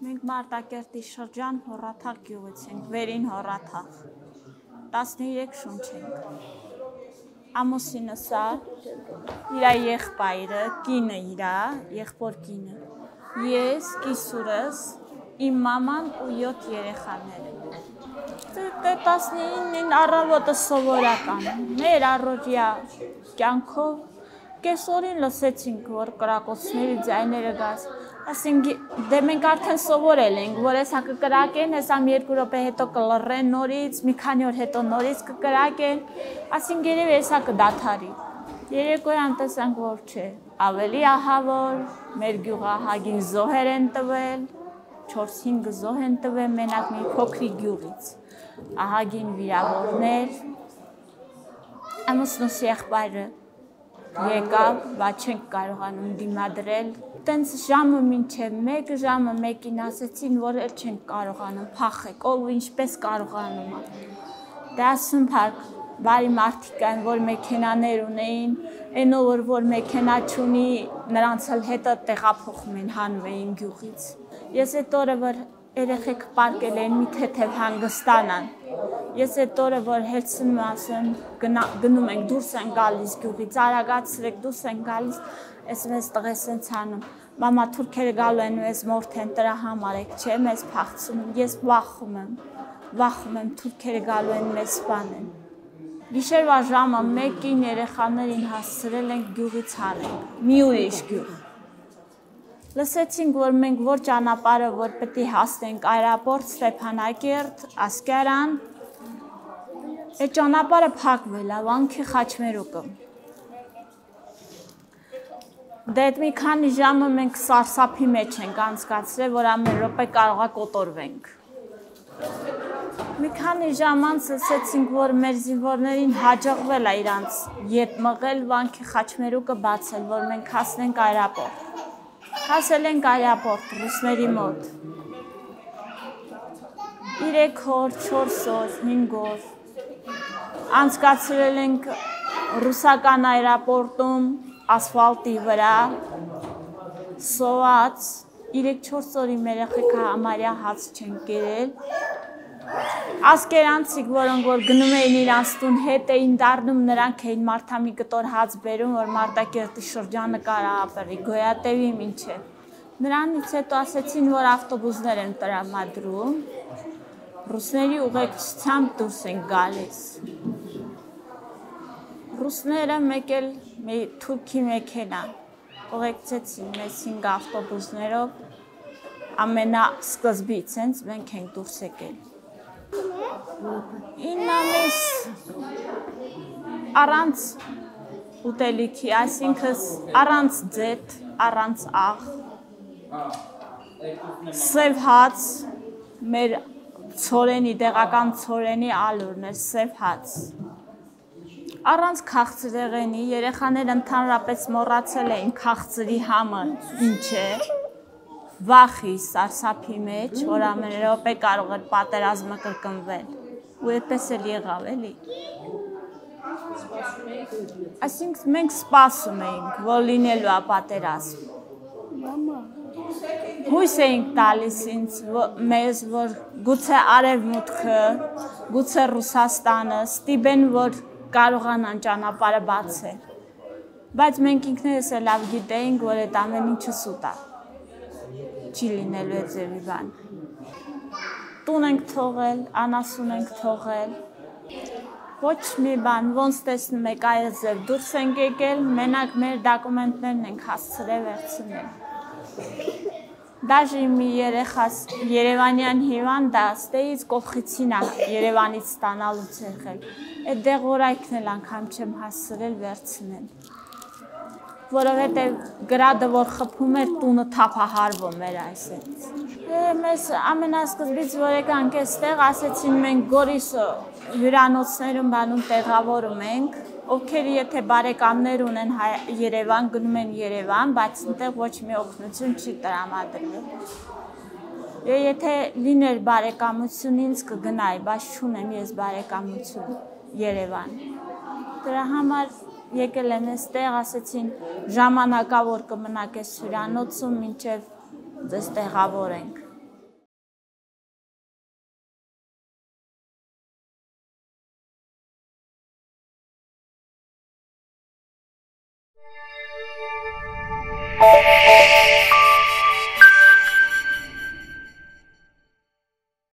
Մենք Մարտակերտի շրջան Հորաթաղ գյուղից ենք, Վերին Հորաթաղ։ 13 շունչ ենք։ Ամուսինը սա, իր եղբայրը, կինը իր, եղբոր կինը։ Ես, կիսուրս, իմ մաման ու 7 երեխաները։ Դե 19-ին առավոտը սովորական։ Մեր առօրյա կյանքով կեսօրին լսեցինք, որ կրակոցների ձայները գաց ասենք դե մենք արդեն սովորել ենք, որ հեսա կկրակեն, հեսա մի երկու րոպե հետո կլռեն նորից, մի քանի օր հետո նորից կկրակեն, ասենք երևի հեսա կդաթարի։ Երեկոյան տեսանք, որ չէ, ավելի ահավոր, մեր գյուղահագին զոհեր են տվել, 4-5 զոհ են տվել մենակ մի փոքրի գյուղից։ Ահագին վիրավորներ, ամուսնուս եղբայրը եկավ, բայց չենք կարողանում դիմադրել, տենց ժամը մինչև 1 ժամը 1-ին ասեցին, որ էլ չենք կարողանում փախեք, ով ինչպես կարողանում է։ Դա ասում փակ բարի մարդիկ կան, որ մեքենաներ ունեին, այնով որ որ մեքենա չունի, նրանց էլ հետը տեղափոխում են հանում էին գյուղից։ Ես այդ օրը որ երեխեք պարկել են մի թեթև հանգստանան։ Ես այդ օրը որ հերցնում ասեմ, գնում ենք դուրս են գալիս գյուղից, արագացրեք դուրս են գալիս, ես մեզ տղես են ցանում մամա թուրքերը գալու են մեզ մորթեն դրա համար եք, չէ, մեզ փախցում։ Ես վախում եմ։ Վախում եմ թուրքերը գալու են մեզ սպանեն։ Գիշերվա ժամը 1-ին երեխաներին հասցրել ենք գյուղից հարենք։ Մի ուրիշ գյուղ։ Լսեցինք, որ մենք որ ճանապարհը որ պետք է հասնենք аэроպորտ Ստեփանակերտ, Ասկերան։ Այդ ճանապարհը փակվել է Վանքի Խաչմերուկը։ Դե այդ մի քանի ժամը մենք սարսափի մեջ ենք անցկացրել, որ ամեն րոպե կարողա կոտորվենք։ Մի քանի ժամ անց ասեցինք, որ մեր զինվորներին հաջողվել է իրանց ետ մղել վանքի խաչմերուկը բացել, որ մենք հասնենք аэроպորտ։ Հասել ենք аэроպորտ ռուսների մոտ։ 3 օր, 4 օր, 5 օր անցկացրել ենք ռուսական аэроպորտում ասֆալտի վրա սոված 3-4 օրի մեր երեխեքը համարյա հաց չեն կերել ասկերանցիկ, որոնք որ գնում էին իրանց տուն հետ էին դառնում, նրանք էին մարդամի կտոր հաց բերում, որ Մարտակերտի շրջանը կարա ապրի, գոյատևի մինչև։ Նրանից հետո ասեցին, որ ավտոբուսներ են տրամադրում, ռուսների ուղեկցությամբ դուրս են գալիս։ Ռուսները մեկ էլ մի թուրքի մեքենա ուղեկցեցին մեզ 5 ավտոբուսներով ամենա սկզբից հենց մենք ենք դուրս եկել 9 ամիս առանց ուտելիքի, այսինքն առանց ձետ, առանց աղ, սև հաց, մեր ցորենի, տեղական ցորենի ալուրն էր, սև հաց առանց քաղցրեղենի երեխաները ընդհանրապես մոռացել էին քաղցրի համը ինչ է? Վախի սարսափի մեջ որ ամեն րոպե կարող էր պատերազմը կրկնվել ու այդպես էլ եղավ էլի այսինքն մենք սպասում էինք որ լինելու է պատերազմ մամա հույս էինք տալիս ինձ մեզ որ գուցե արևմուտքը գուցե ռուսաստանը ստիպեն որ կարողանան ճանապարհը բացել։ Բայց մենք ինքներս էլ լավ գիտեինք, որ այդ ամեն ինչը սուտ է։ Չի լինելու այդ ձևի բան։ Տուն ենք թողել, անասուն ենք թողել։ Ոչ մի բան, ոնց տեսնում եք այս ձև դուրս ենք եկել, մենակ մեր դոկումենտներն ենք հասցրել վերցնել։ Դաժե մի երեխաս Երևանյան հիվանդա ստեից կողքիցին Երևանից ստանալուց եղել։ Այդ դեղորայքն էլ անգամ չեմ հասցրել վերցնել։ Որովհետև գրադը որ խփում էր տունը թափահարվում էր այսպես։ Մեզ ամենասկզբից որ եկանք այստեղ ասեցին մենք Գորիս հյուրանոցներում բանում տեղավորում ենք ովքեր եթե բարեկամներ ունեն Երևան, գնում են Երևան, բայց այնտեղ ոչ մի օգնություն չի տրամադրվում։ Եթե լիներ բարեկամություն ինձ կգնայի, բայց չունեմ ես բարեկամություն Երևան։ Դրա համար եկել եմ այստեղ, ասեցին ժամանակավոր կմնաք այս հյուրանոցում, մինչև ձեզ տեղավորենք։